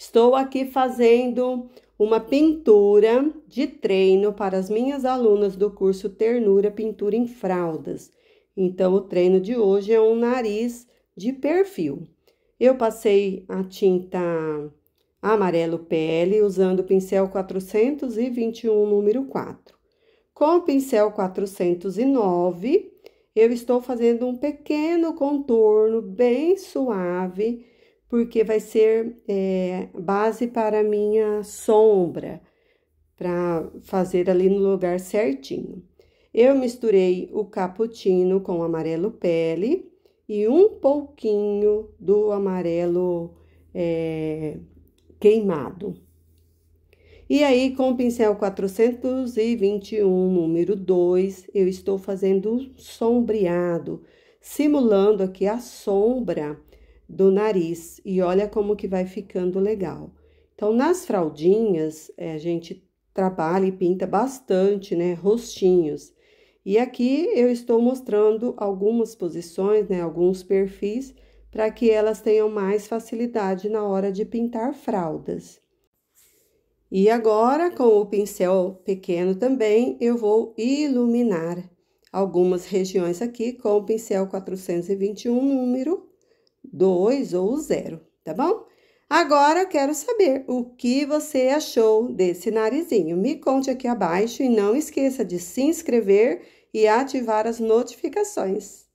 Estou aqui fazendo uma pintura de treino para as minhas alunas do curso Ternura Pintura em Fraldas. Então, o treino de hoje é um nariz de perfil. Eu passei a tinta amarelo pele usando o pincel 421 número 4. Com o pincel 409, eu estou fazendo um pequeno contorno bem suave porque vai ser é, base para a minha sombra, para fazer ali no lugar certinho. Eu misturei o cappuccino com o amarelo pele e um pouquinho do amarelo é, queimado. E aí, com o pincel 421, número 2, eu estou fazendo sombreado, simulando aqui a sombra do nariz e olha como que vai ficando legal. Então, nas fraldinhas, é, a gente trabalha e pinta bastante, né, rostinhos. E aqui eu estou mostrando algumas posições, né, alguns perfis, para que elas tenham mais facilidade na hora de pintar fraldas. E agora, com o pincel pequeno também, eu vou iluminar algumas regiões aqui com o pincel 421 número 2 ou 0, tá bom? Agora quero saber o que você achou desse narizinho. Me conte aqui abaixo e não esqueça de se inscrever e ativar as notificações.